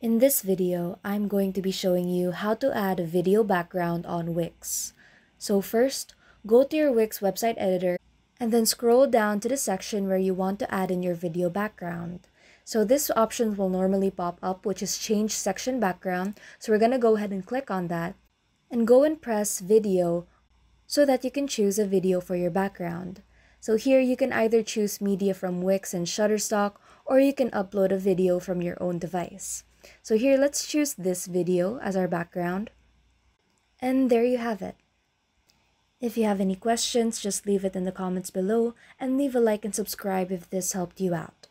In this video, I'm going to be showing you how to add a video background on Wix. So first, go to your Wix website editor and then scroll down to the section where you want to add in your video background. So this option will normally pop up which is change section background. So we're going to go ahead and click on that and go and press video so that you can choose a video for your background. So here you can either choose media from Wix and Shutterstock or you can upload a video from your own device. So here let's choose this video as our background. And there you have it. If you have any questions, just leave it in the comments below and leave a like and subscribe if this helped you out.